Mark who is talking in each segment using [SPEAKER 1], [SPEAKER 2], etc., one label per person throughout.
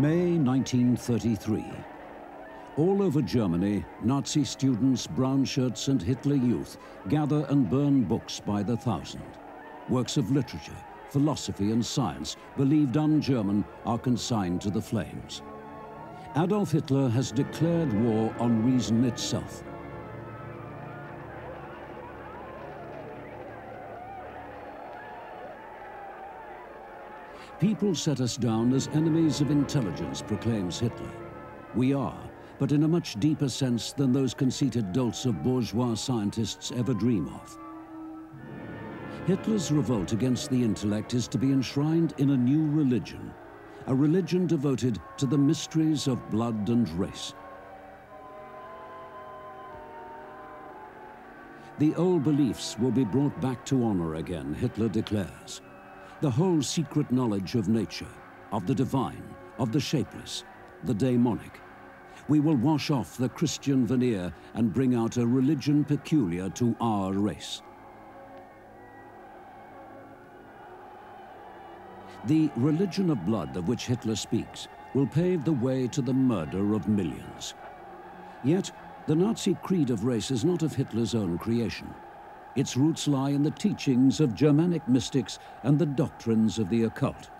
[SPEAKER 1] May 1933. All over Germany, Nazi students, brown shirts and Hitler youth gather and burn books by the thousand. Works of literature, philosophy and science, believed un-German, are consigned to the flames. Adolf Hitler has declared war on reason itself. People set us down as enemies of intelligence, proclaims Hitler. We are, but in a much deeper sense than those conceited dolts of bourgeois scientists ever dream of. Hitler's revolt against the intellect is to be enshrined in a new religion, a religion devoted to the mysteries of blood and race. The old beliefs will be brought back to honor again, Hitler declares the whole secret knowledge of nature, of the divine, of the shapeless, the daemonic. We will wash off the Christian veneer and bring out a religion peculiar to our race. The religion of blood of which Hitler speaks will pave the way to the murder of millions. Yet, the Nazi creed of race is not of Hitler's own creation. Its roots lie in the teachings of Germanic mystics and the doctrines of the occult.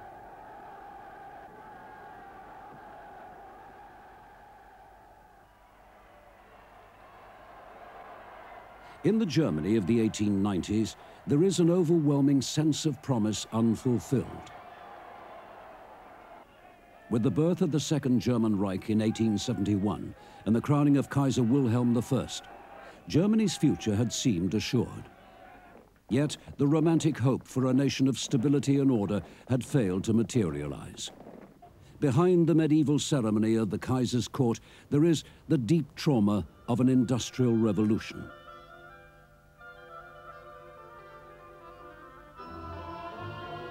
[SPEAKER 1] In the Germany of the 1890s, there is an overwhelming sense of promise unfulfilled. With the birth of the Second German Reich in 1871 and the crowning of Kaiser Wilhelm I, Germany's future had seemed assured. Yet the romantic hope for a nation of stability and order had failed to materialize. Behind the medieval ceremony of the Kaiser's court, there is the deep trauma of an industrial revolution.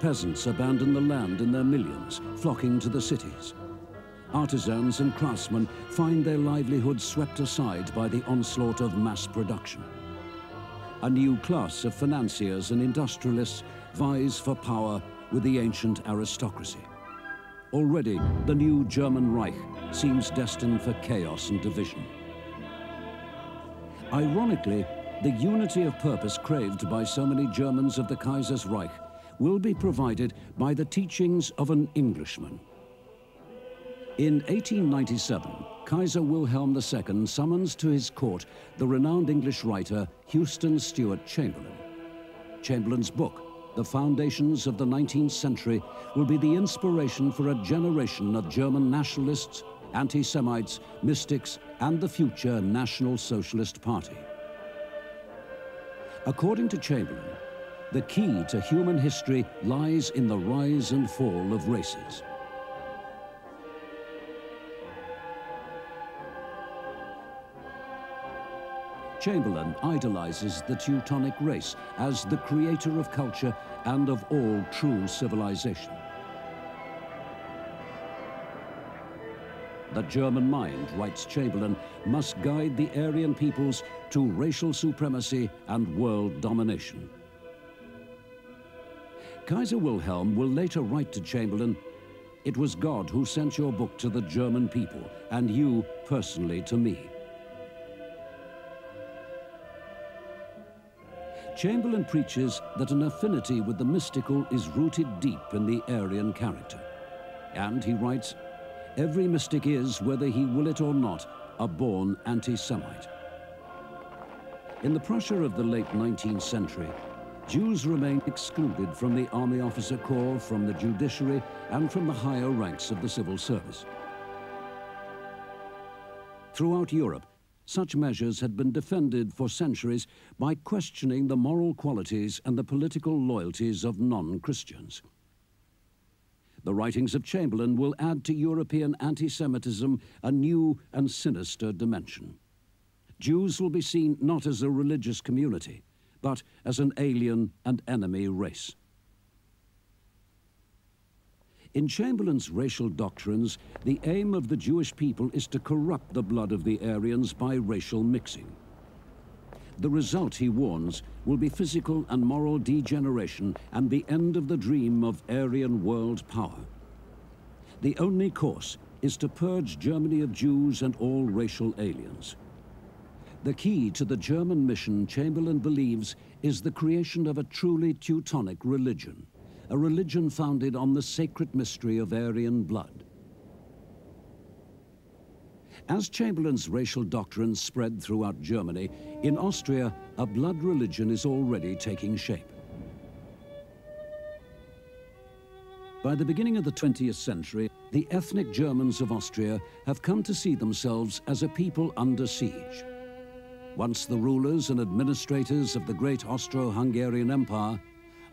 [SPEAKER 1] Peasants abandon the land in their millions, flocking to the cities artisans and craftsmen find their livelihoods swept aside by the onslaught of mass production. A new class of financiers and industrialists vies for power with the ancient aristocracy. Already, the new German Reich seems destined for chaos and division. Ironically, the unity of purpose craved by so many Germans of the Kaiser's Reich will be provided by the teachings of an Englishman, in 1897, Kaiser Wilhelm II summons to his court the renowned English writer Houston Stewart Chamberlain. Chamberlain's book, The Foundations of the 19th Century, will be the inspiration for a generation of German nationalists, anti-Semites, mystics, and the future National Socialist Party. According to Chamberlain, the key to human history lies in the rise and fall of races. Chamberlain idolizes the Teutonic race as the creator of culture and of all true civilization. The German mind, writes Chamberlain, must guide the Aryan peoples to racial supremacy and world domination. Kaiser Wilhelm will later write to Chamberlain, It was God who sent your book to the German people, and you personally to me. Chamberlain preaches that an affinity with the mystical is rooted deep in the Aryan character. And he writes, every mystic is, whether he will it or not, a born anti-Semite. In the Prussia of the late 19th century, Jews remained excluded from the army officer corps, from the judiciary, and from the higher ranks of the civil service. Throughout Europe, such measures had been defended for centuries by questioning the moral qualities and the political loyalties of non-Christians. The writings of Chamberlain will add to European anti-Semitism a new and sinister dimension. Jews will be seen not as a religious community, but as an alien and enemy race. In Chamberlain's racial doctrines, the aim of the Jewish people is to corrupt the blood of the Aryans by racial mixing. The result, he warns, will be physical and moral degeneration and the end of the dream of Aryan world power. The only course is to purge Germany of Jews and all racial aliens. The key to the German mission, Chamberlain believes, is the creation of a truly Teutonic religion a religion founded on the sacred mystery of Aryan blood. As Chamberlain's racial doctrines spread throughout Germany, in Austria, a blood religion is already taking shape. By the beginning of the 20th century, the ethnic Germans of Austria have come to see themselves as a people under siege. Once the rulers and administrators of the great Austro-Hungarian Empire,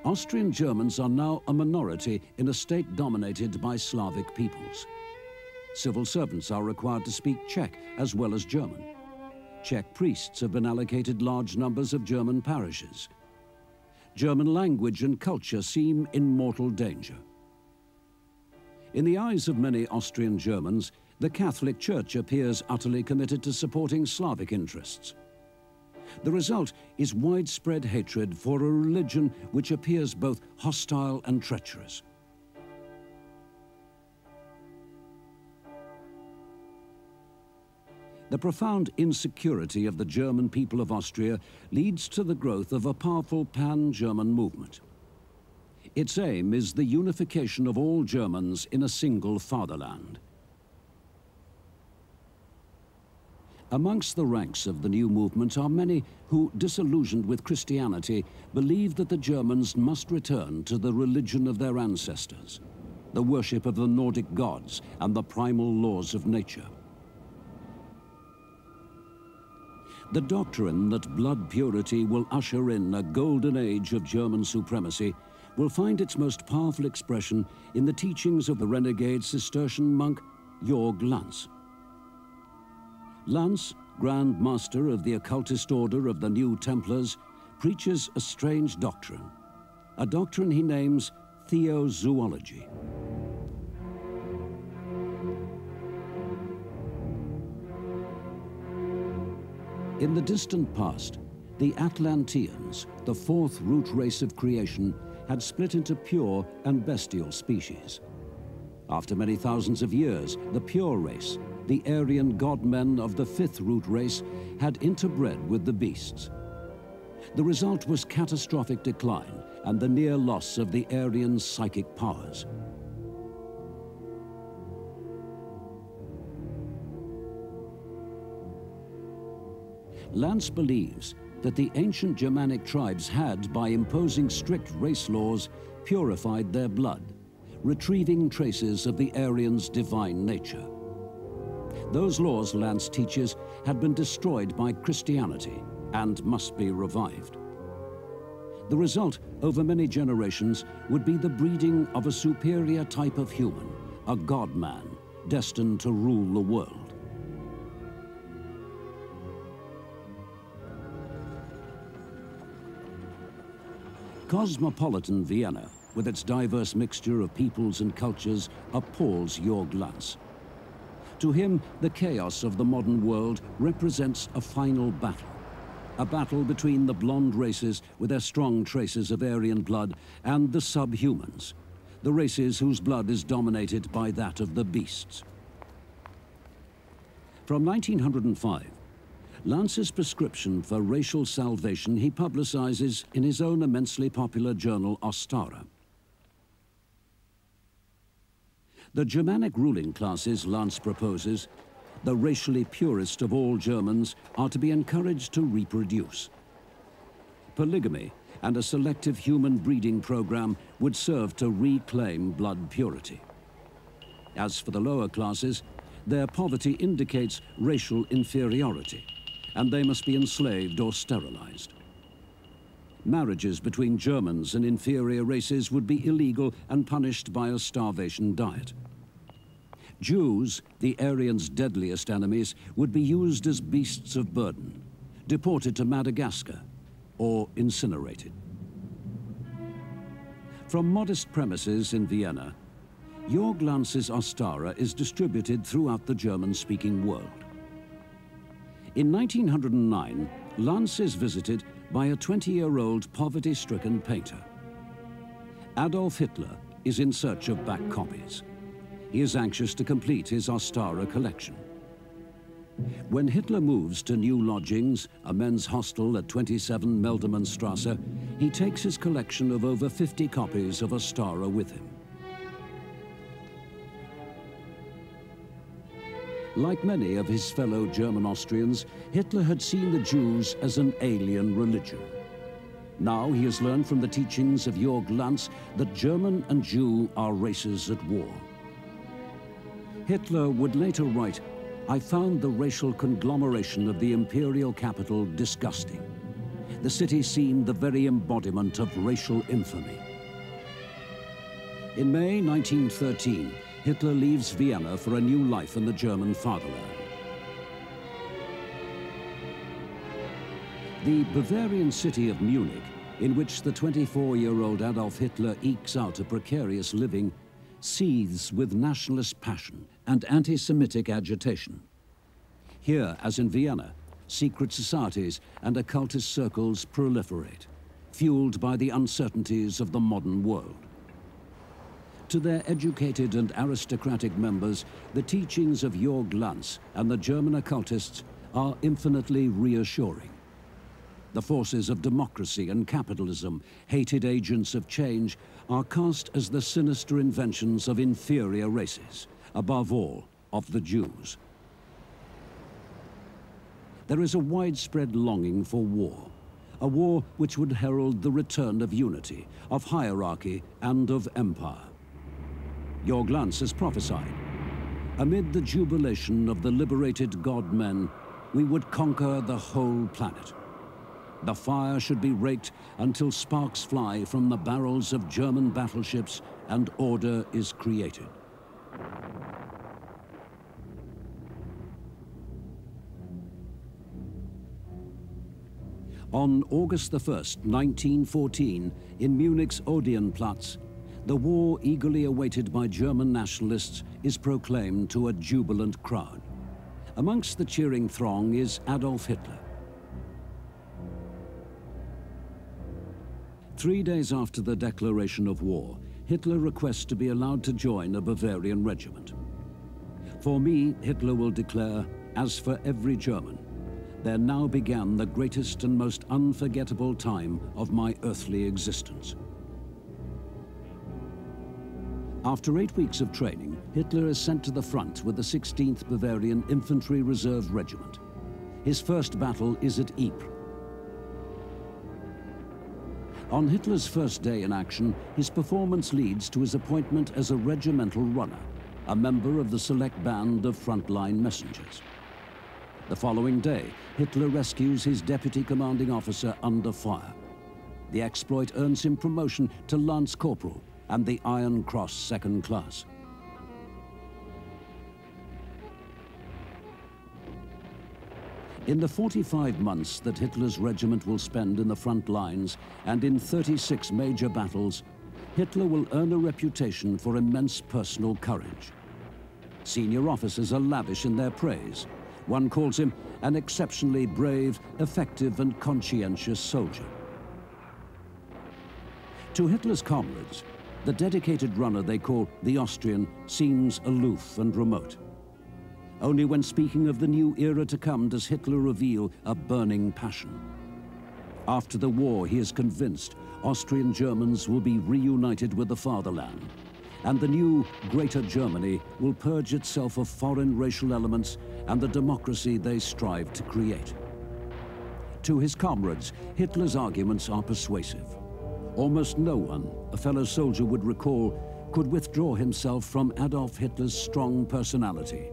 [SPEAKER 1] Austrian Germans are now a minority in a state dominated by Slavic peoples. Civil servants are required to speak Czech as well as German. Czech priests have been allocated large numbers of German parishes. German language and culture seem in mortal danger. In the eyes of many Austrian Germans, the Catholic Church appears utterly committed to supporting Slavic interests. The result is widespread hatred for a religion which appears both hostile and treacherous. The profound insecurity of the German people of Austria leads to the growth of a powerful pan-German movement. Its aim is the unification of all Germans in a single fatherland. Amongst the ranks of the new movement are many who, disillusioned with Christianity, believe that the Germans must return to the religion of their ancestors, the worship of the Nordic gods and the primal laws of nature. The doctrine that blood purity will usher in a golden age of German supremacy will find its most powerful expression in the teachings of the renegade Cistercian monk Jörg Lanz. Lanz, Grand Master of the occultist order of the New Templars, preaches a strange doctrine, a doctrine he names theozoology. In the distant past, the Atlanteans, the fourth root race of creation, had split into pure and bestial species. After many thousands of years, the pure race, the Aryan godmen of the fifth root race had interbred with the beasts. The result was catastrophic decline and the near loss of the Aryan psychic powers. Lanz believes that the ancient Germanic tribes had, by imposing strict race laws, purified their blood, retrieving traces of the Aryans' divine nature. Those laws, Lanz teaches, had been destroyed by Christianity and must be revived. The result, over many generations, would be the breeding of a superior type of human, a God-man, destined to rule the world. Cosmopolitan Vienna, with its diverse mixture of peoples and cultures, appalls Georg Lanz. To him, the chaos of the modern world represents a final battle. A battle between the blonde races with their strong traces of Aryan blood and the subhumans, the races whose blood is dominated by that of the beasts. From 1905, Lanz's prescription for racial salvation he publicizes in his own immensely popular journal Ostara. The Germanic ruling classes Lanz proposes, the racially purest of all Germans, are to be encouraged to reproduce, polygamy, and a selective human breeding program would serve to reclaim blood purity. As for the lower classes, their poverty indicates racial inferiority, and they must be enslaved or sterilized. Marriages between Germans and inferior races would be illegal and punished by a starvation diet. Jews, the Aryans' deadliest enemies, would be used as beasts of burden, deported to Madagascar, or incinerated. From modest premises in Vienna, Jörg Lanz's Ostara is distributed throughout the German-speaking world. In 1909, Lanz is visited by a 20-year-old poverty-stricken painter. Adolf Hitler is in search of back copies. He is anxious to complete his Ostara collection. When Hitler moves to new lodgings, a men's hostel at 27 Meldemannstrasse, he takes his collection of over 50 copies of Ostara with him. Like many of his fellow German Austrians, Hitler had seen the Jews as an alien religion. Now he has learned from the teachings of Jörg Lanz that German and Jew are races at war. Hitler would later write, I found the racial conglomeration of the imperial capital disgusting. The city seemed the very embodiment of racial infamy. In May 1913, Hitler leaves Vienna for a new life in the German fatherland. The Bavarian city of Munich, in which the 24-year-old Adolf Hitler ekes out a precarious living, seethes with nationalist passion and anti-Semitic agitation. Here, as in Vienna, secret societies and occultist circles proliferate, fueled by the uncertainties of the modern world. To their educated and aristocratic members, the teachings of Jörg Lanz and the German occultists are infinitely reassuring. The forces of democracy and capitalism, hated agents of change, are cast as the sinister inventions of inferior races, above all, of the Jews. There is a widespread longing for war, a war which would herald the return of unity, of hierarchy, and of empire. Your glance has prophesied. Amid the jubilation of the liberated god-men, we would conquer the whole planet. The fire should be raked until sparks fly from the barrels of German battleships and order is created. On August the 1st, 1914, in Munich's Odeonplatz, the war eagerly awaited by German nationalists is proclaimed to a jubilant crowd. Amongst the cheering throng is Adolf Hitler. Three days after the declaration of war, Hitler requests to be allowed to join a Bavarian regiment. For me, Hitler will declare, as for every German, there now began the greatest and most unforgettable time of my earthly existence. After eight weeks of training, Hitler is sent to the front with the 16th Bavarian Infantry Reserve Regiment. His first battle is at Ypres. On Hitler's first day in action, his performance leads to his appointment as a regimental runner, a member of the select band of frontline messengers. The following day, Hitler rescues his deputy commanding officer under fire. The exploit earns him promotion to Lance Corporal and the Iron Cross Second Class. In the 45 months that Hitler's regiment will spend in the front lines and in 36 major battles, Hitler will earn a reputation for immense personal courage. Senior officers are lavish in their praise. One calls him an exceptionally brave, effective and conscientious soldier. To Hitler's comrades, the dedicated runner they call the Austrian seems aloof and remote. Only when speaking of the new era to come does Hitler reveal a burning passion. After the war, he is convinced Austrian Germans will be reunited with the fatherland, and the new Greater Germany will purge itself of foreign racial elements and the democracy they strive to create. To his comrades, Hitler's arguments are persuasive. Almost no one, a fellow soldier would recall, could withdraw himself from Adolf Hitler's strong personality,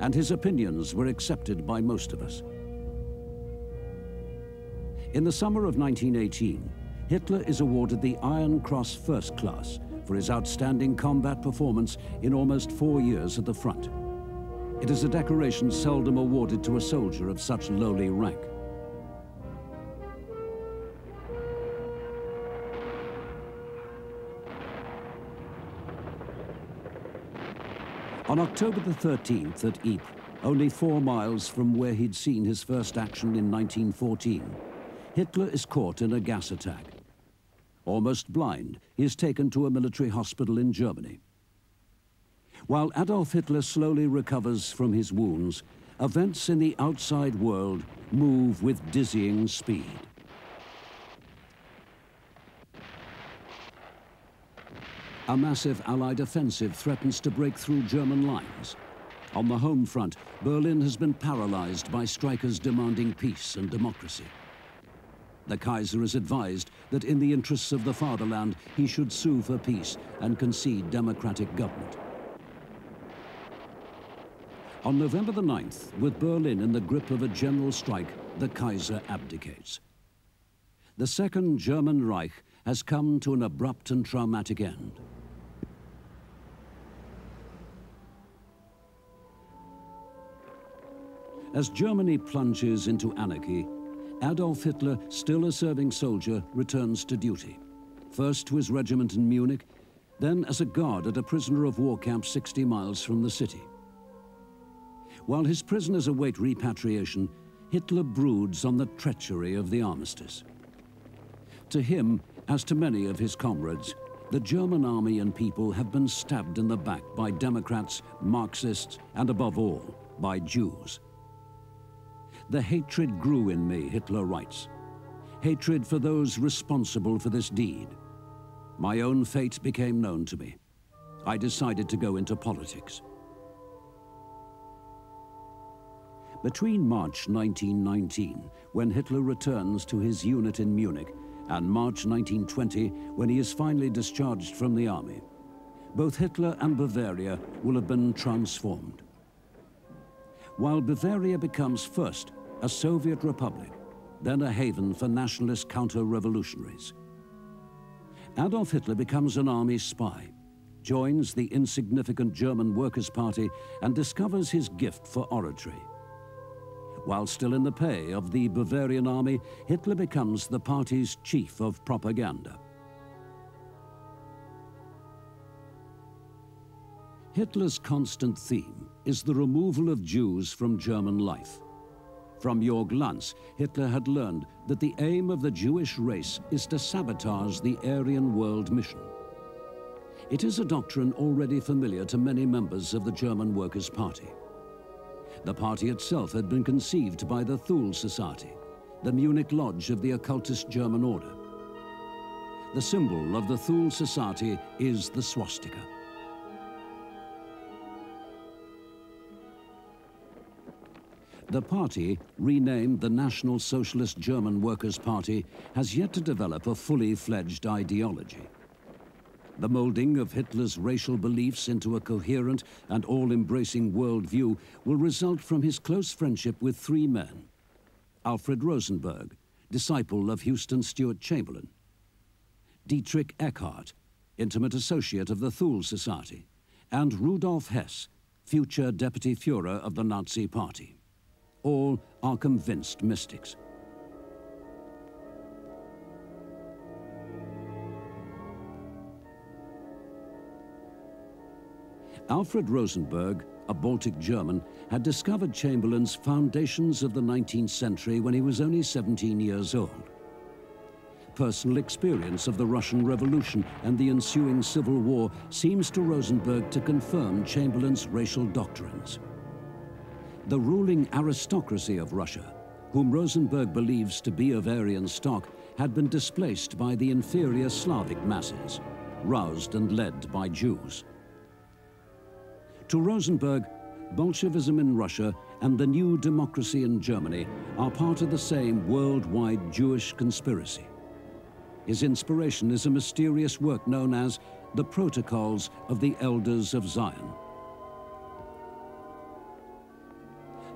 [SPEAKER 1] and his opinions were accepted by most of us. In the summer of 1918, Hitler is awarded the Iron Cross First Class for his outstanding combat performance in almost four years at the front. It is a decoration seldom awarded to a soldier of such lowly rank. On October the 13th at Ypres, only four miles from where he'd seen his first action in 1914, Hitler is caught in a gas attack. Almost blind, he is taken to a military hospital in Germany. While Adolf Hitler slowly recovers from his wounds, events in the outside world move with dizzying speed. A massive Allied offensive threatens to break through German lines. On the home front, Berlin has been paralyzed by strikers demanding peace and democracy. The Kaiser is advised that in the interests of the fatherland, he should sue for peace and concede democratic government. On November the 9th, with Berlin in the grip of a general strike, the Kaiser abdicates. The Second German Reich has come to an abrupt and traumatic end. As Germany plunges into anarchy, Adolf Hitler, still a serving soldier, returns to duty. First to his regiment in Munich, then as a guard at a prisoner of war camp 60 miles from the city. While his prisoners await repatriation, Hitler broods on the treachery of the armistice. To him, as to many of his comrades, the German army and people have been stabbed in the back by Democrats, Marxists, and above all, by Jews. The hatred grew in me, Hitler writes. Hatred for those responsible for this deed. My own fate became known to me. I decided to go into politics. Between March 1919, when Hitler returns to his unit in Munich, and March 1920, when he is finally discharged from the army, both Hitler and Bavaria will have been transformed. While Bavaria becomes first a Soviet republic, then a haven for nationalist counter-revolutionaries. Adolf Hitler becomes an army spy, joins the insignificant German Workers' Party and discovers his gift for oratory. While still in the pay of the Bavarian army, Hitler becomes the party's chief of propaganda. Hitler's constant theme is the removal of Jews from German life. From Jörg Lanz, Hitler had learned that the aim of the Jewish race is to sabotage the Aryan world mission. It is a doctrine already familiar to many members of the German Workers' Party. The party itself had been conceived by the Thule Society, the Munich lodge of the occultist German order. The symbol of the Thule Society is the swastika. The party, renamed the National Socialist German Workers' Party, has yet to develop a fully fledged ideology. The molding of Hitler's racial beliefs into a coherent and all-embracing worldview will result from his close friendship with three men. Alfred Rosenberg, disciple of Houston Stewart Chamberlain. Dietrich Eckart, intimate associate of the Thule Society. And Rudolf Hess, future deputy Fuhrer of the Nazi Party. All are convinced mystics. Alfred Rosenberg, a Baltic German, had discovered Chamberlain's Foundations of the 19th Century when he was only 17 years old. Personal experience of the Russian Revolution and the ensuing civil war seems to Rosenberg to confirm Chamberlain's racial doctrines. The ruling aristocracy of Russia, whom Rosenberg believes to be of Aryan stock, had been displaced by the inferior Slavic masses, roused and led by Jews. To Rosenberg, Bolshevism in Russia and the new democracy in Germany are part of the same worldwide Jewish conspiracy. His inspiration is a mysterious work known as the Protocols of the Elders of Zion.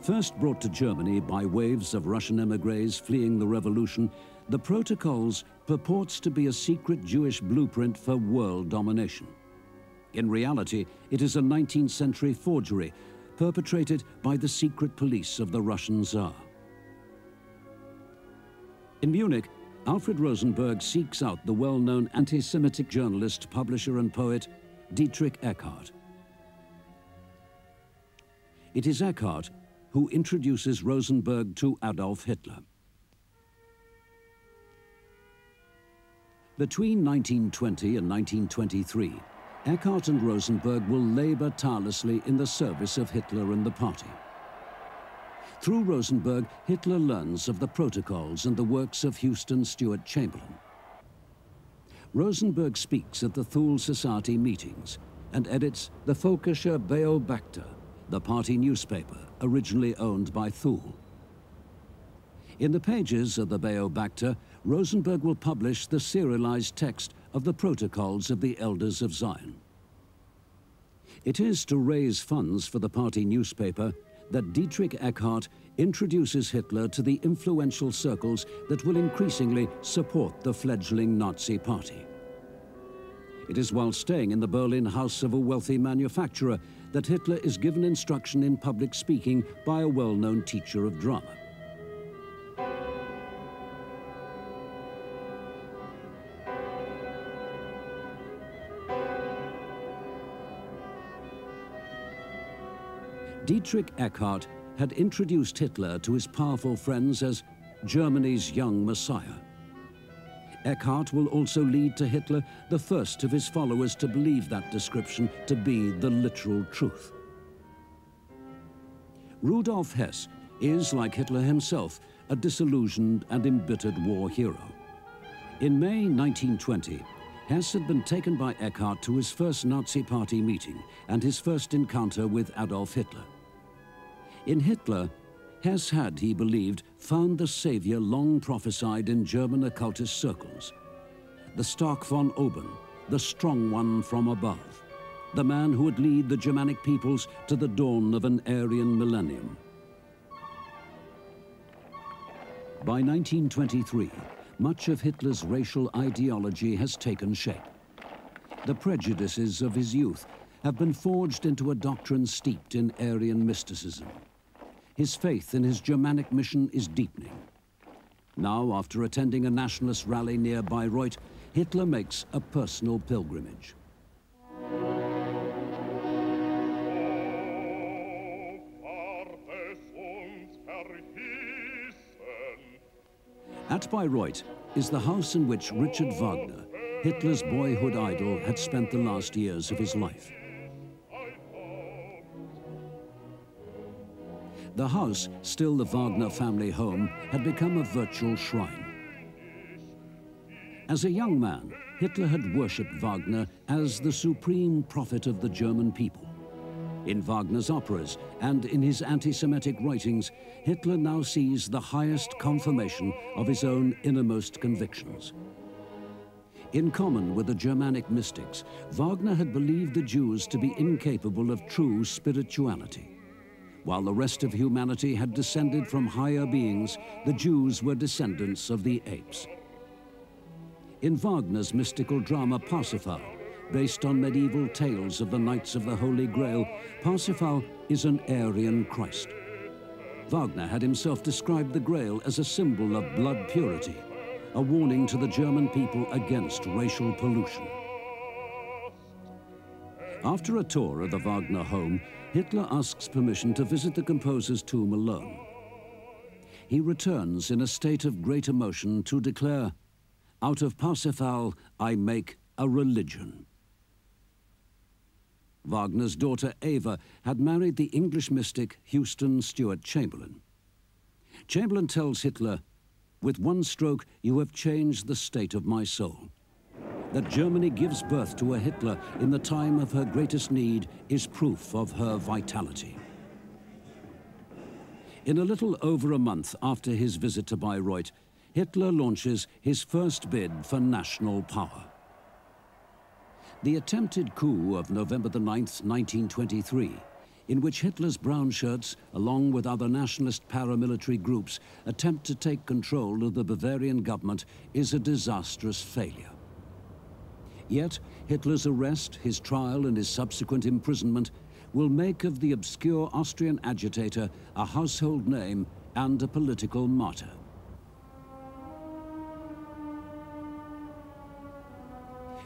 [SPEAKER 1] First brought to Germany by waves of Russian emigres fleeing the revolution, the Protocols purports to be a secret Jewish blueprint for world domination. In reality, it is a 19th century forgery perpetrated by the secret police of the Russian Tsar. In Munich, Alfred Rosenberg seeks out the well-known anti-Semitic journalist, publisher and poet Dietrich Eckart. It is Eckart who introduces Rosenberg to Adolf Hitler. Between 1920 and 1923, Eckart and Rosenberg will labor tirelessly in the service of Hitler and the party. Through Rosenberg, Hitler learns of the protocols and the works of Houston Stewart Chamberlain. Rosenberg speaks at the Thule Society meetings and edits the Völkischer Beobachter, the party newspaper originally owned by Thule. In the pages of the Beobachter, Rosenberg will publish the serialized text of the Protocols of the Elders of Zion. It is to raise funds for the party newspaper that Dietrich Eckart introduces Hitler to the influential circles that will increasingly support the fledgling Nazi party. It is while staying in the Berlin house of a wealthy manufacturer that Hitler is given instruction in public speaking by a well-known teacher of drama. Dietrich Eckart had introduced Hitler to his powerful friends as Germany's young messiah. Eckart will also lead to Hitler, the first of his followers to believe that description to be the literal truth. Rudolf Hess is, like Hitler himself, a disillusioned and embittered war hero. In May 1920, Hess had been taken by Eckart to his first Nazi party meeting and his first encounter with Adolf Hitler. In Hitler, Hess had, he believed, found the savior long prophesied in German occultist circles. The Stark von Oben, the strong one from above. The man who would lead the Germanic peoples to the dawn of an Aryan millennium. By 1923, much of Hitler's racial ideology has taken shape. The prejudices of his youth have been forged into a doctrine steeped in Aryan mysticism his faith in his Germanic mission is deepening. Now, after attending a nationalist rally near Bayreuth, Hitler makes a personal pilgrimage. At Bayreuth is the house in which Richard Wagner, Hitler's boyhood idol, had spent the last years of his life. The house, still the Wagner family home, had become a virtual shrine. As a young man, Hitler had worshipped Wagner as the supreme prophet of the German people. In Wagner's operas and in his anti-Semitic writings, Hitler now sees the highest confirmation of his own innermost convictions. In common with the Germanic mystics, Wagner had believed the Jews to be incapable of true spirituality. While the rest of humanity had descended from higher beings, the Jews were descendants of the apes. In Wagner's mystical drama Parsifal, based on medieval tales of the Knights of the Holy Grail, Parsifal is an Aryan Christ. Wagner had himself described the Grail as a symbol of blood purity, a warning to the German people against racial pollution. After a tour of the Wagner home, Hitler asks permission to visit the composer's tomb alone. He returns in a state of great emotion to declare, out of Parsifal I make a religion. Wagner's daughter Eva had married the English mystic Houston Stewart Chamberlain. Chamberlain tells Hitler, with one stroke you have changed the state of my soul. That Germany gives birth to a Hitler in the time of her greatest need is proof of her vitality. In a little over a month after his visit to Bayreuth, Hitler launches his first bid for national power. The attempted coup of November the 9th, 1923, in which Hitler's brown shirts, along with other nationalist paramilitary groups, attempt to take control of the Bavarian government, is a disastrous failure. Yet, Hitler's arrest, his trial and his subsequent imprisonment will make of the obscure Austrian agitator a household name and a political martyr.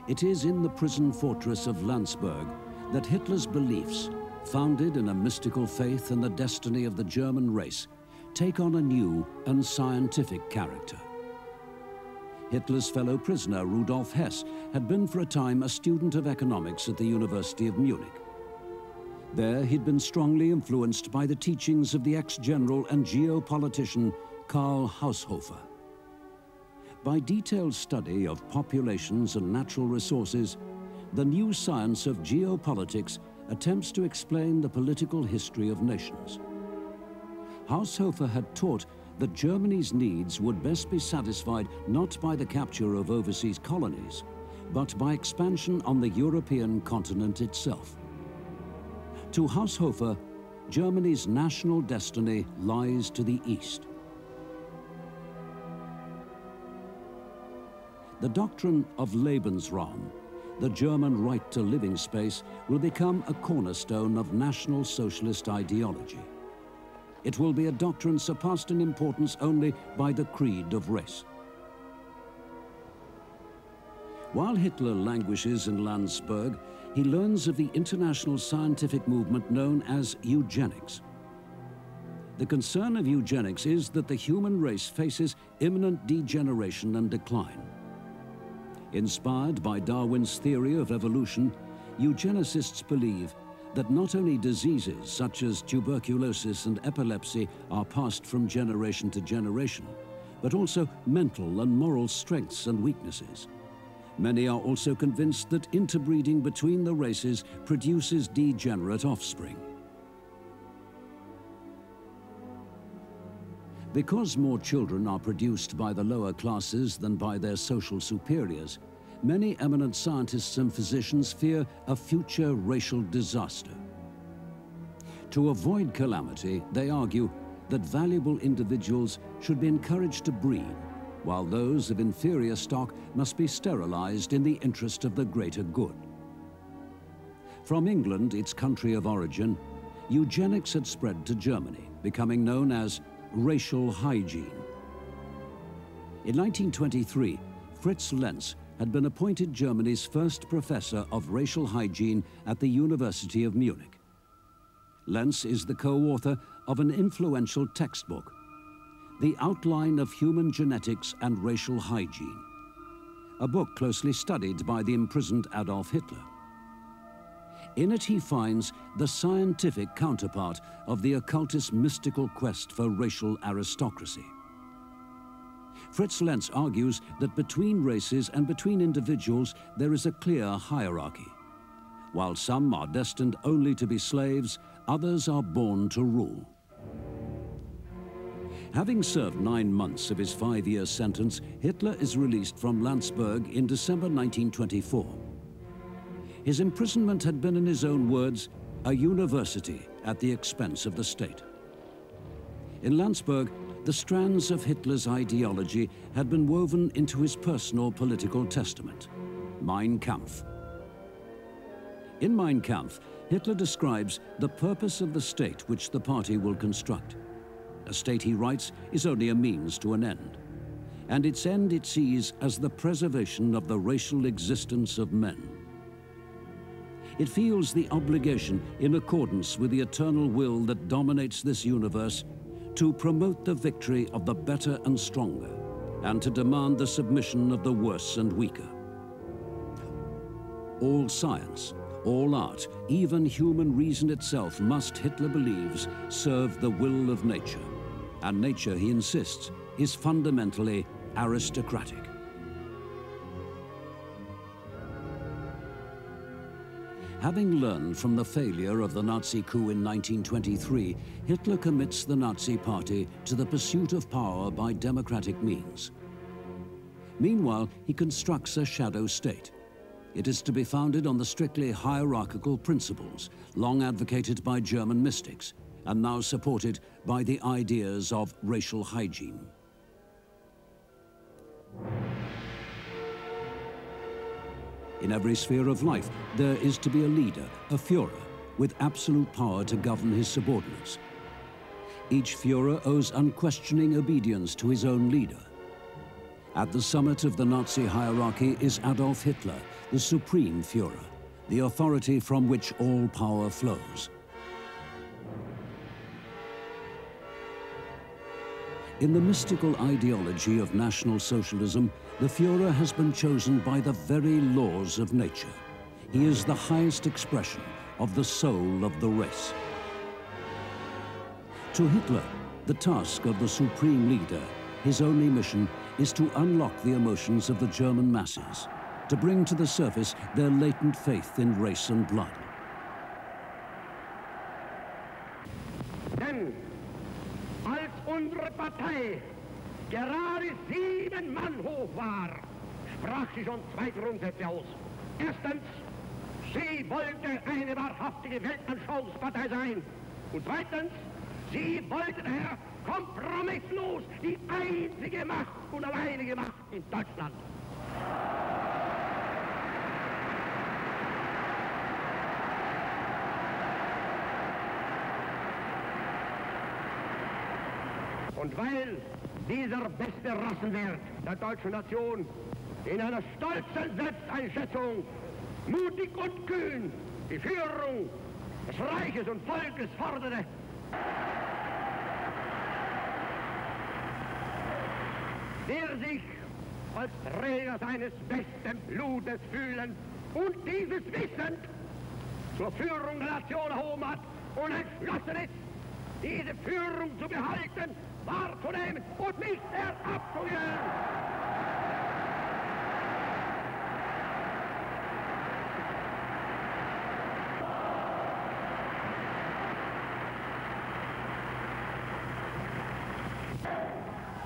[SPEAKER 1] It is in the prison fortress of Landsberg that Hitler's beliefs, founded in a mystical faith in the destiny of the German race, take on a new and scientific character. Hitler's fellow prisoner Rudolf Hess had been for a time a student of economics at the University of Munich. There he'd been strongly influenced by the teachings of the ex-general and geopolitician Karl Haushofer. By detailed study of populations and natural resources, the new science of geopolitics attempts to explain the political history of nations. Haushofer had taught that Germany's needs would best be satisfied not by the capture of overseas colonies, but by expansion on the European continent itself. To Haushofer, Germany's national destiny lies to the east. The doctrine of Lebensraum, the German right to living space, will become a cornerstone of National Socialist ideology. It will be a doctrine surpassed in importance only by the creed of race. While Hitler languishes in Landsberg, he learns of the international scientific movement known as eugenics. The concern of eugenics is that the human race faces imminent degeneration and decline. Inspired by Darwin's theory of evolution, eugenicists believe that not only diseases such as tuberculosis and epilepsy are passed from generation to generation, but also mental and moral strengths and weaknesses. Many are also convinced that interbreeding between the races produces degenerate offspring. Because more children are produced by the lower classes than by their social superiors, many eminent scientists and physicians fear a future racial disaster. To avoid calamity, they argue that valuable individuals should be encouraged to breed while those of inferior stock must be sterilized in the interest of the greater good. From England, its country of origin, eugenics had spread to Germany, becoming known as racial hygiene. In 1923, Fritz Lenz had been appointed Germany's first professor of racial hygiene at the University of Munich. Lenz is the co-author of an influential textbook the Outline of Human Genetics and Racial Hygiene, a book closely studied by the imprisoned Adolf Hitler. In it he finds the scientific counterpart of the occultist mystical quest for racial aristocracy. Fritz Lenz argues that between races and between individuals there is a clear hierarchy. While some are destined only to be slaves, others are born to rule. Having served nine months of his five-year sentence, Hitler is released from Landsberg in December 1924. His imprisonment had been, in his own words, a university at the expense of the state. In Landsberg, the strands of Hitler's ideology had been woven into his personal political testament, Mein Kampf. In Mein Kampf, Hitler describes the purpose of the state which the party will construct. A state, he writes, is only a means to an end. And its end it sees as the preservation of the racial existence of men. It feels the obligation, in accordance with the eternal will that dominates this universe, to promote the victory of the better and stronger, and to demand the submission of the worse and weaker. All science, all art, even human reason itself must, Hitler believes, serve the will of nature and nature, he insists, is fundamentally aristocratic. Having learned from the failure of the Nazi coup in 1923, Hitler commits the Nazi party to the pursuit of power by democratic means. Meanwhile, he constructs a shadow state. It is to be founded on the strictly hierarchical principles, long advocated by German mystics, and now supported by the ideas of racial hygiene. In every sphere of life, there is to be a leader, a Führer, with absolute power to govern his subordinates. Each Führer owes unquestioning obedience to his own leader. At the summit of the Nazi hierarchy is Adolf Hitler, the supreme Führer, the authority from which all power flows. In the mystical ideology of National Socialism, the Führer has been chosen by the very laws of nature. He is the highest expression of the soul of the race. To Hitler, the task of the supreme leader, his only mission, is to unlock the emotions of the German masses, to bring to the surface their latent faith in race and blood.
[SPEAKER 2] Grundsätze aus. Erstens, sie wollte eine wahrhaftige Weltanschauungspartei sein. Und zweitens, sie wollte daher kompromisslos die einzige Macht und alleinige Macht in Deutschland. Und weil dieser beste Rassenwert der deutschen Nation in einer stolzen Selbsteinschätzung mutig und kühn die Führung des Reiches und Volkes forderte, der sich als Träger seines besten Blutes fühlen und dieses Wissen zur Führung der Nation erhoben hat und entschlossen ist, diese Führung zu behalten wahrzunehmen und nicht abzugeben.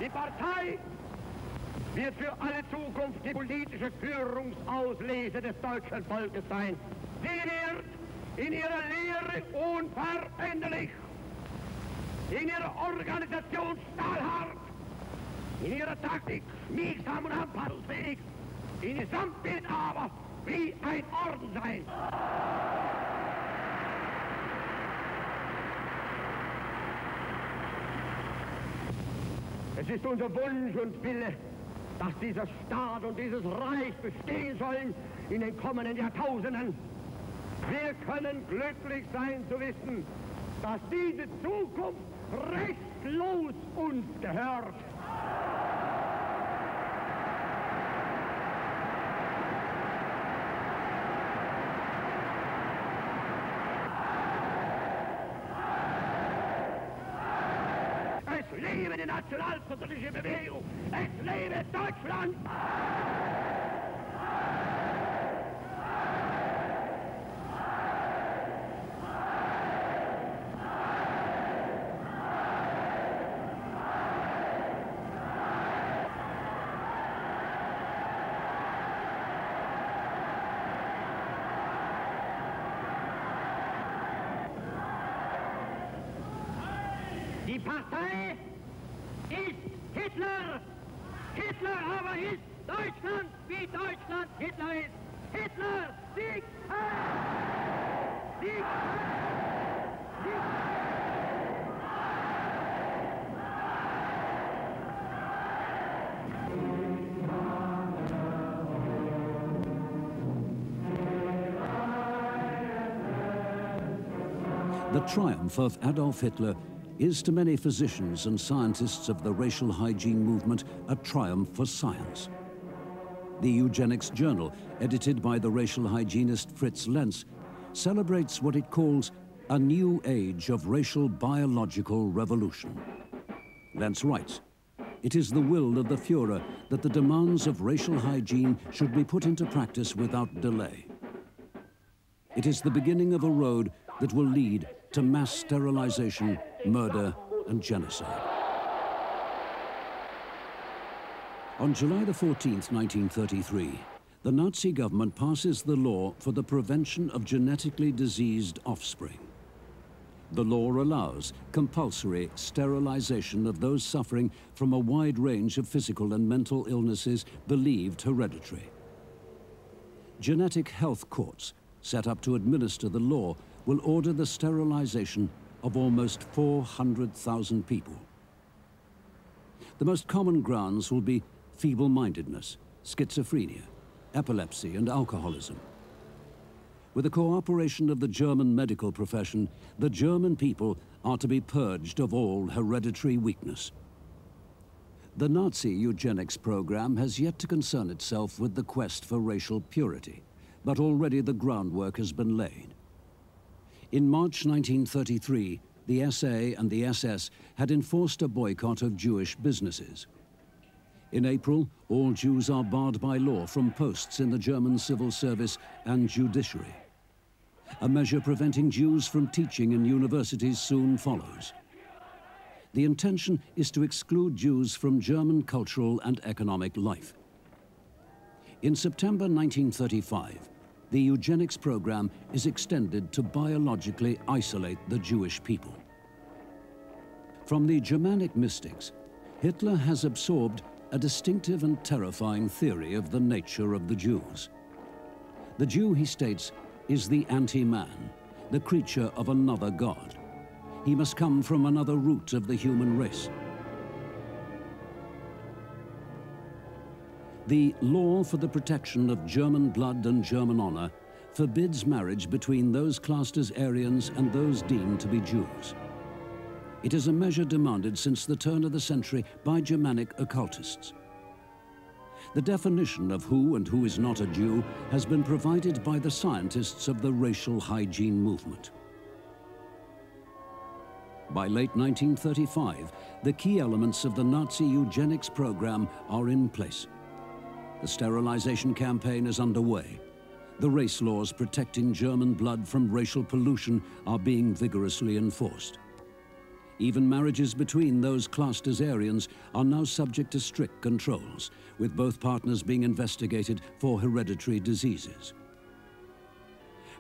[SPEAKER 2] Die Partei wird für alle Zukunft die politische Führungsauslese des deutschen Volkes sein. Sie wird in ihrer Lehre unveränderlich in ihrer Organisation stahlhart, in ihrer Taktik schmiegsam und anpassungsfähig, in Gesamtbild aber wie ein Orden sein. Es ist unser Wunsch und Wille, dass dieser Staat und dieses Reich bestehen sollen in den kommenden Jahrtausenden. Wir können glücklich sein zu wissen, dass diese Zukunft rechtlos uns gehört. Es lebe die nationalsozialistische Bewegung! Es lebe Deutschland! Die Partei
[SPEAKER 1] The triumph of Adolf Hitler is to many physicians and scientists of the racial hygiene movement a triumph for science. The Eugenics Journal, edited by the racial hygienist Fritz Lenz, celebrates what it calls a new age of racial biological revolution. Lenz writes, it is the will of the Führer that the demands of racial hygiene should be put into practice without delay. It is the beginning of a road that will lead to mass sterilization, murder, and genocide. On July the 14th, 1933, the Nazi government passes the law for the prevention of genetically diseased offspring. The law allows compulsory sterilization of those suffering from a wide range of physical and mental illnesses believed hereditary. Genetic health courts set up to administer the law will order the sterilization of almost 400,000 people. The most common grounds will be feeble-mindedness, schizophrenia, epilepsy and alcoholism. With the cooperation of the German medical profession, the German people are to be purged of all hereditary weakness. The Nazi eugenics program has yet to concern itself with the quest for racial purity, but already the groundwork has been laid. In March 1933, the SA and the SS had enforced a boycott of Jewish businesses. In April, all Jews are barred by law from posts in the German civil service and judiciary. A measure preventing Jews from teaching in universities soon follows. The intention is to exclude Jews from German cultural and economic life. In September 1935, the eugenics program is extended to biologically isolate the Jewish people. From the Germanic mystics, Hitler has absorbed a distinctive and terrifying theory of the nature of the Jews. The Jew, he states, is the anti-man, the creature of another god. He must come from another root of the human race. The law for the protection of German blood and German honor forbids marriage between those classed as Aryans and those deemed to be Jews. It is a measure demanded since the turn of the century by Germanic occultists. The definition of who and who is not a Jew has been provided by the scientists of the racial hygiene movement. By late 1935, the key elements of the Nazi eugenics program are in place. The sterilization campaign is underway. The race laws protecting German blood from racial pollution are being vigorously enforced. Even marriages between those classed as Aryans are now subject to strict controls, with both partners being investigated for hereditary diseases.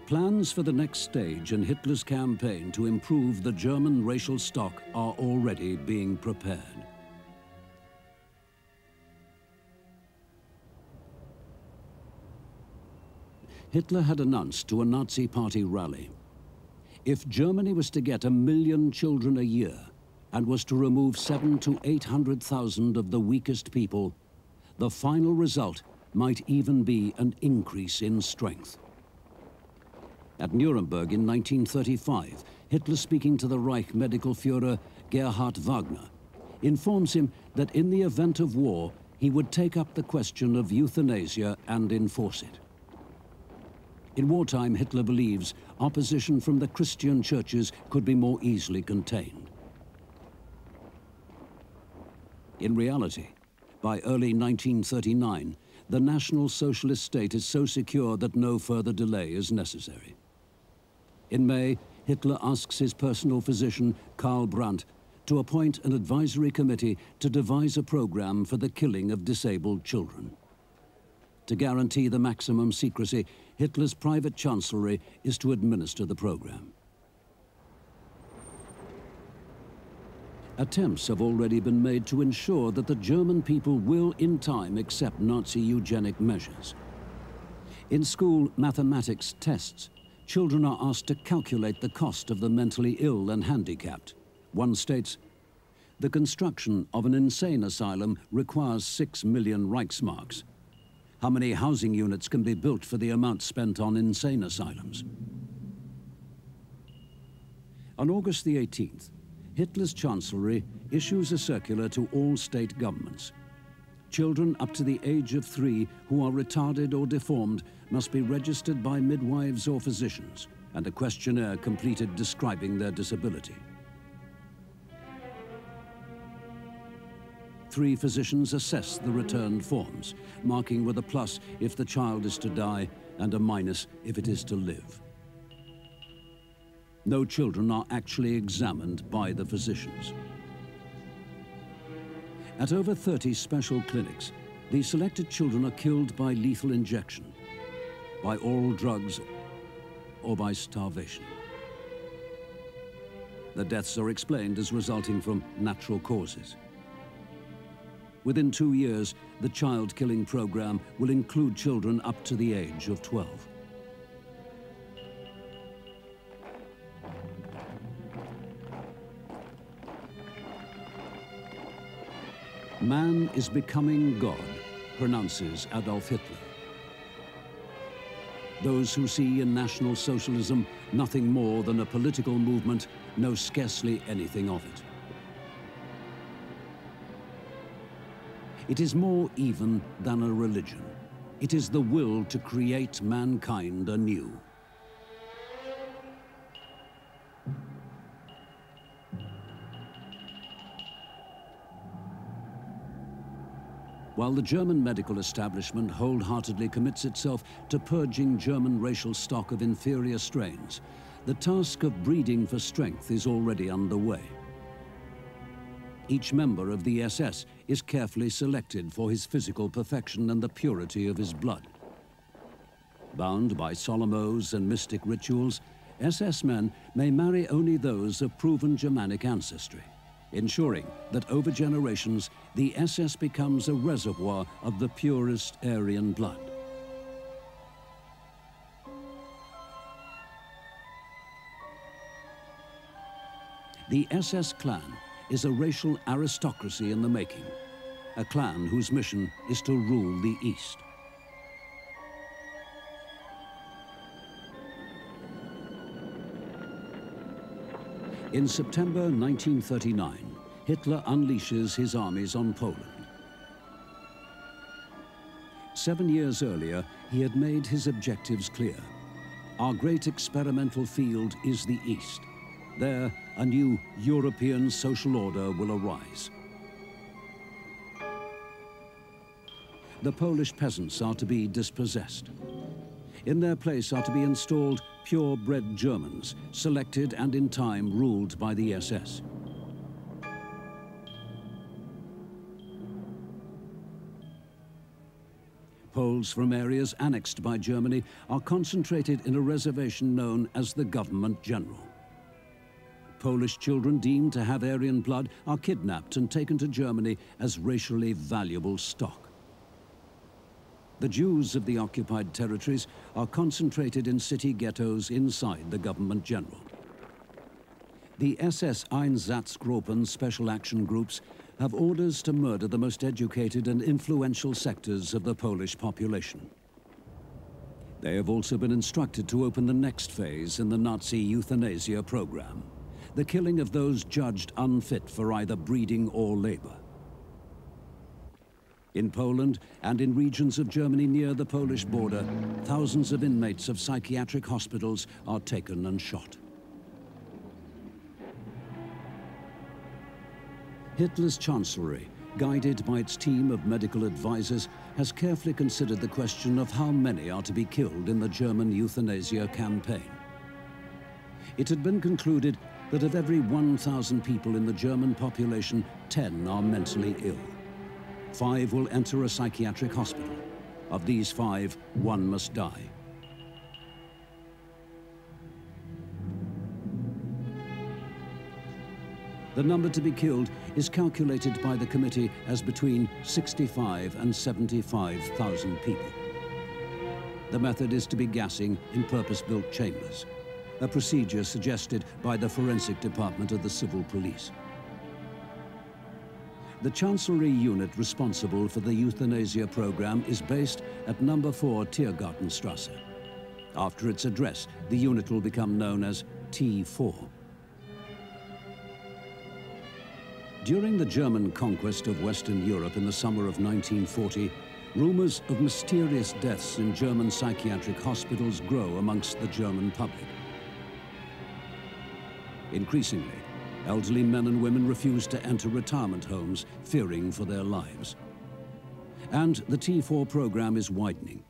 [SPEAKER 1] Plans for the next stage in Hitler's campaign to improve the German racial stock are already being prepared. Hitler had announced to a Nazi party rally if Germany was to get a million children a year and was to remove seven to 800,000 of the weakest people, the final result might even be an increase in strength. At Nuremberg in 1935, Hitler speaking to the Reich medical Führer Gerhard Wagner informs him that in the event of war, he would take up the question of euthanasia and enforce it. In wartime, Hitler believes opposition from the Christian churches could be more easily contained. In reality, by early 1939, the National Socialist state is so secure that no further delay is necessary. In May, Hitler asks his personal physician, Karl Brandt, to appoint an advisory committee to devise a program for the killing of disabled children. To guarantee the maximum secrecy, Hitler's private chancellery is to administer the program. Attempts have already been made to ensure that the German people will in time accept Nazi eugenic measures. In school mathematics tests, children are asked to calculate the cost of the mentally ill and handicapped. One states, the construction of an insane asylum requires six million Reichsmarks. How many housing units can be built for the amount spent on insane asylums? On August the 18th, Hitler's chancellery issues a circular to all state governments. Children up to the age of three who are retarded or deformed must be registered by midwives or physicians and a questionnaire completed describing their disability. Three physicians assess the returned forms, marking with a plus if the child is to die and a minus if it is to live. No children are actually examined by the physicians. At over 30 special clinics, the selected children are killed by lethal injection, by oral drugs, or by starvation. The deaths are explained as resulting from natural causes. Within two years, the child killing program will include children up to the age of 12. Man is becoming God, pronounces Adolf Hitler. Those who see in National Socialism nothing more than a political movement know scarcely anything of it. It is more even than a religion. It is the will to create mankind anew. While the German medical establishment wholeheartedly commits itself to purging German racial stock of inferior strains, the task of breeding for strength is already underway. Each member of the SS is carefully selected for his physical perfection and the purity of his blood. Bound by solemn oaths and mystic rituals, SS men may marry only those of proven Germanic ancestry ensuring that over generations, the SS becomes a reservoir of the purest Aryan blood. The SS clan is a racial aristocracy in the making, a clan whose mission is to rule the East. In September 1939, Hitler unleashes his armies on Poland. Seven years earlier, he had made his objectives clear. Our great experimental field is the East. There, a new European social order will arise. The Polish peasants are to be dispossessed. In their place are to be installed purebred Germans, selected and in time ruled by the SS. Poles from areas annexed by Germany are concentrated in a reservation known as the Government General. Polish children deemed to have Aryan blood are kidnapped and taken to Germany as racially valuable stock. The Jews of the occupied territories are concentrated in city ghettos inside the government general. The SS Einsatzgruppen special action groups have orders to murder the most educated and influential sectors of the Polish population. They have also been instructed to open the next phase in the Nazi euthanasia program, the killing of those judged unfit for either breeding or labor. In Poland and in regions of Germany near the Polish border, thousands of inmates of psychiatric hospitals are taken and shot. Hitler's chancellery, guided by its team of medical advisors, has carefully considered the question of how many are to be killed in the German euthanasia campaign. It had been concluded that of every 1,000 people in the German population, 10 are mentally ill. Five will enter a psychiatric hospital. Of these five, one must die. The number to be killed is calculated by the committee as between 65 and 75,000 people. The method is to be gassing in purpose-built chambers, a procedure suggested by the forensic department of the civil police. The Chancellery unit responsible for the euthanasia program is based at number 4 Tiergartenstrasse. After its address, the unit will become known as T4. During the German conquest of Western Europe in the summer of 1940, rumors of mysterious deaths in German psychiatric hospitals grow amongst the German public. Increasingly, Elderly men and women refused to enter retirement homes, fearing for their lives. And the T4 program is widening.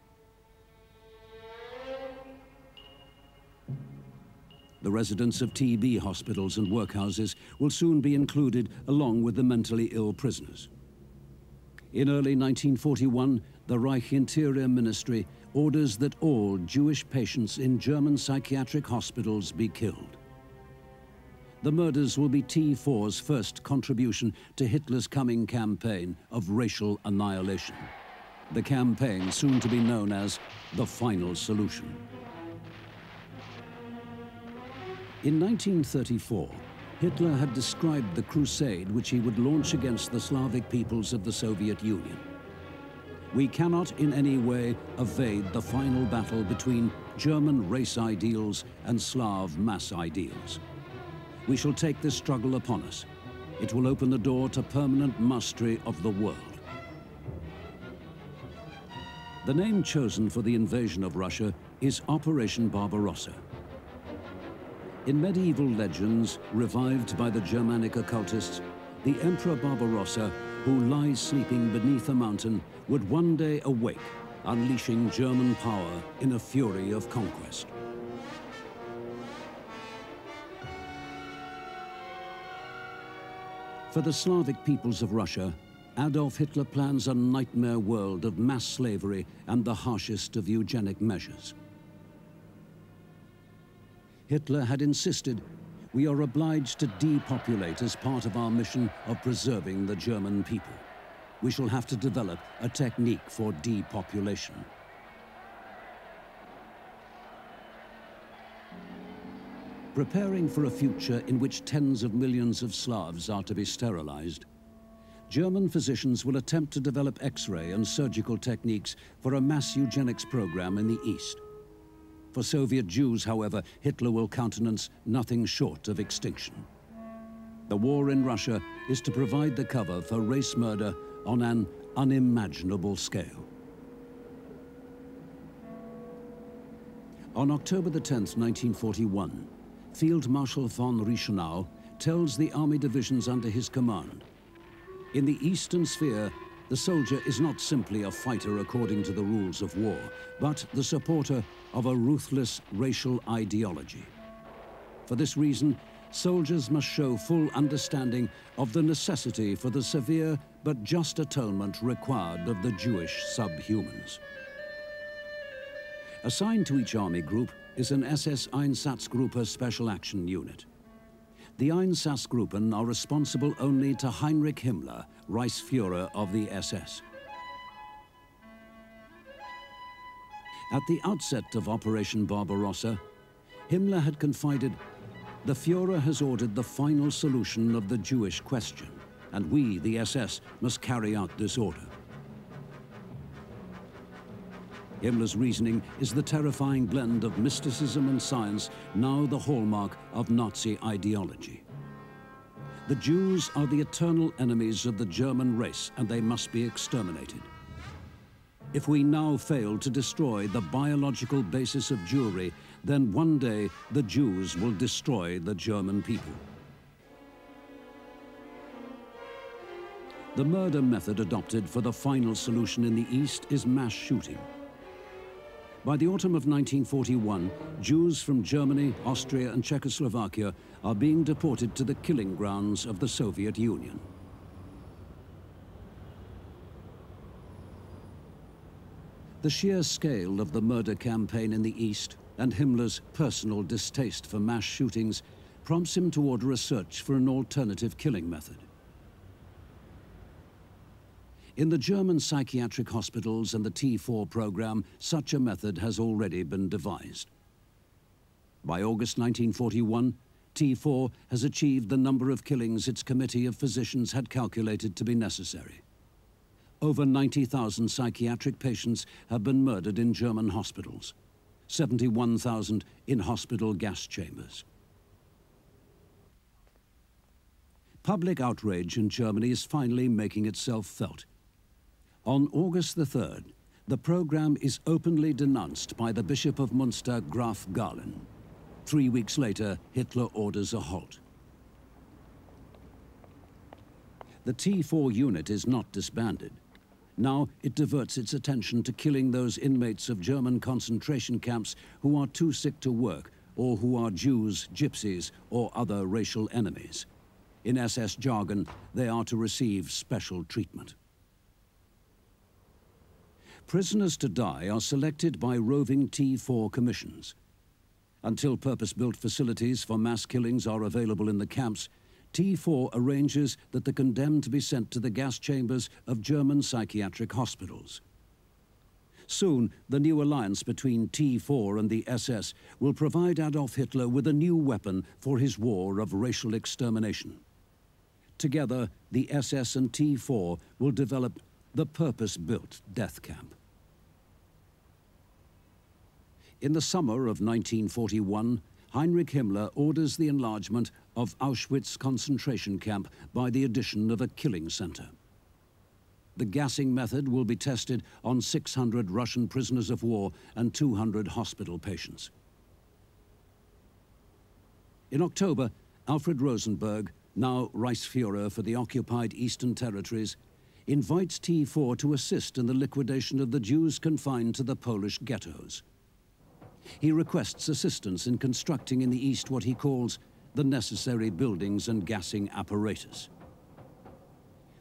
[SPEAKER 1] The residents of TB hospitals and workhouses will soon be included along with the mentally ill prisoners. In early 1941, the Reich Interior Ministry orders that all Jewish patients in German psychiatric hospitals be killed. The murders will be T4's first contribution to Hitler's coming campaign of racial annihilation. The campaign soon to be known as the Final Solution. In 1934, Hitler had described the crusade which he would launch against the Slavic peoples of the Soviet Union. We cannot in any way evade the final battle between German race ideals and Slav mass ideals. We shall take this struggle upon us. It will open the door to permanent mastery of the world. The name chosen for the invasion of Russia is Operation Barbarossa. In medieval legends, revived by the Germanic occultists, the Emperor Barbarossa, who lies sleeping beneath a mountain, would one day awake, unleashing German power in a fury of conquest. For the Slavic peoples of Russia, Adolf Hitler plans a nightmare world of mass slavery and the harshest of eugenic measures. Hitler had insisted, we are obliged to depopulate as part of our mission of preserving the German people. We shall have to develop a technique for depopulation. Preparing for a future in which tens of millions of Slavs are to be sterilized, German physicians will attempt to develop X-ray and surgical techniques for a mass eugenics program in the East. For Soviet Jews, however, Hitler will countenance nothing short of extinction. The war in Russia is to provide the cover for race murder on an unimaginable scale. On October the 10th, 1941, Field Marshal von Reichenau tells the army divisions under his command, in the Eastern Sphere, the soldier is not simply a fighter according to the rules of war, but the supporter of a ruthless racial ideology. For this reason, soldiers must show full understanding of the necessity for the severe but just atonement required of the Jewish subhumans. Assigned to each army group is an SS Einsatzgruppe Special Action Unit. The Einsatzgruppen are responsible only to Heinrich Himmler, Reichsfuhrer of the SS. At the outset of Operation Barbarossa, Himmler had confided, the Fuhrer has ordered the final solution of the Jewish question, and we, the SS, must carry out this order. Himmler's reasoning is the terrifying blend of mysticism and science, now the hallmark of Nazi ideology. The Jews are the eternal enemies of the German race, and they must be exterminated. If we now fail to destroy the biological basis of Jewry, then one day the Jews will destroy the German people. The murder method adopted for the final solution in the East is mass shooting. By the autumn of 1941, Jews from Germany, Austria and Czechoslovakia are being deported to the killing grounds of the Soviet Union. The sheer scale of the murder campaign in the East and Himmler's personal distaste for mass shootings prompts him to order a search for an alternative killing method. In the German psychiatric hospitals and the T4 program, such a method has already been devised. By August 1941, T4 has achieved the number of killings its committee of physicians had calculated to be necessary. Over 90,000 psychiatric patients have been murdered in German hospitals, 71,000 in hospital gas chambers. Public outrage in Germany is finally making itself felt. On August the 3rd, the program is openly denounced by the Bishop of Munster, Graf Galen. Three weeks later, Hitler orders a halt. The T4 unit is not disbanded. Now it diverts its attention to killing those inmates of German concentration camps who are too sick to work or who are Jews, gypsies, or other racial enemies. In SS jargon, they are to receive special treatment. Prisoners to die are selected by roving T4 commissions. Until purpose-built facilities for mass killings are available in the camps, T4 arranges that the condemned be sent to the gas chambers of German psychiatric hospitals. Soon, the new alliance between T4 and the SS will provide Adolf Hitler with a new weapon for his war of racial extermination. Together, the SS and T4 will develop the purpose-built death camp. In the summer of 1941, Heinrich Himmler orders the enlargement of Auschwitz concentration camp by the addition of a killing center. The gassing method will be tested on 600 Russian prisoners of war and 200 hospital patients. In October, Alfred Rosenberg, now Reichsfuhrer for the occupied Eastern Territories, invites T4 to assist in the liquidation of the Jews confined to the Polish ghettos. He requests assistance in constructing in the East what he calls the necessary buildings and gassing apparatus.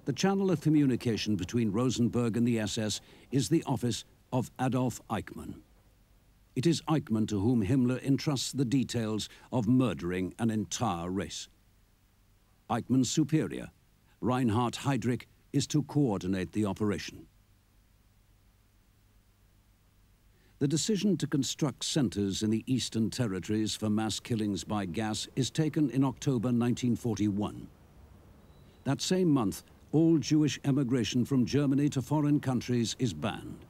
[SPEAKER 1] The channel of communication between Rosenberg and the SS is the office of Adolf Eichmann. It is Eichmann to whom Himmler entrusts the details of murdering an entire race. Eichmann's superior, Reinhard Heydrich, is to coordinate the operation. The decision to construct centers in the Eastern Territories for mass killings by gas is taken in October 1941. That same month, all Jewish emigration from Germany to foreign countries is banned.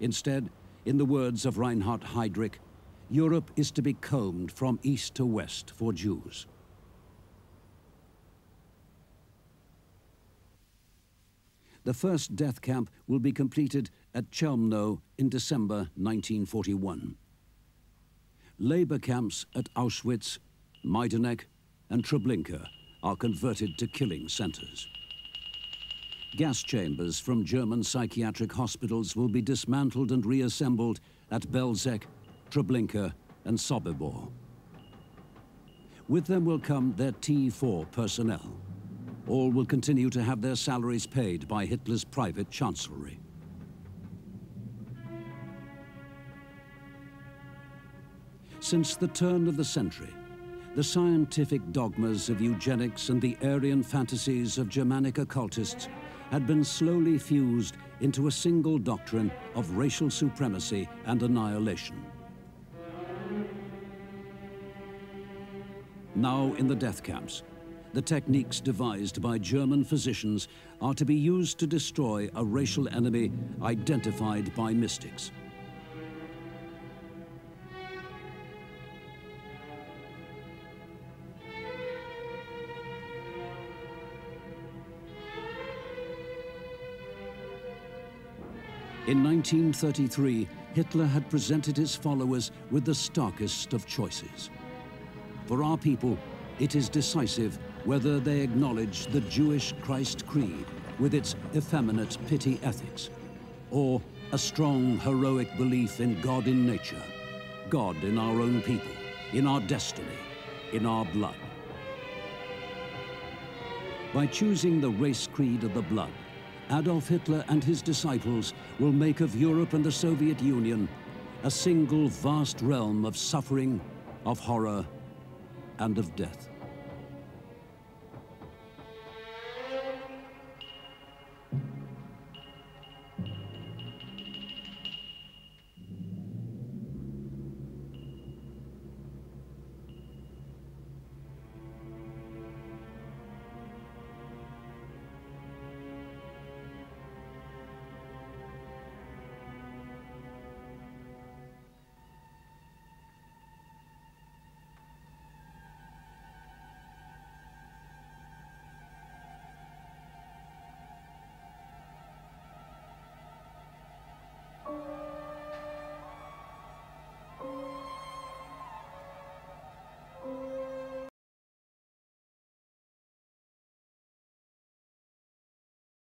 [SPEAKER 1] Instead, in the words of Reinhard Heydrich, Europe is to be combed from east to west for Jews. The first death camp will be completed at Chelmno in December 1941. Labor camps at Auschwitz, Majdanek and Treblinka are converted to killing centers. Gas chambers from German psychiatric hospitals will be dismantled and reassembled at Belzec, Treblinka and Sobibor. With them will come their T4 personnel. All will continue to have their salaries paid by Hitler's private chancellery. Since the turn of the century, the scientific dogmas of eugenics and the Aryan fantasies of Germanic occultists had been slowly fused into a single doctrine of racial supremacy and annihilation. Now in the death camps, the techniques devised by German physicians are to be used to destroy a racial enemy identified by mystics. In 1933, Hitler had presented his followers with the starkest of choices. For our people, it is decisive whether they acknowledge the Jewish Christ creed with its effeminate pity ethics, or a strong, heroic belief in God in nature, God in our own people, in our destiny, in our blood. By choosing the race creed of the blood, Adolf Hitler and his disciples will make of Europe and the Soviet Union a single vast realm of suffering, of horror, and of death.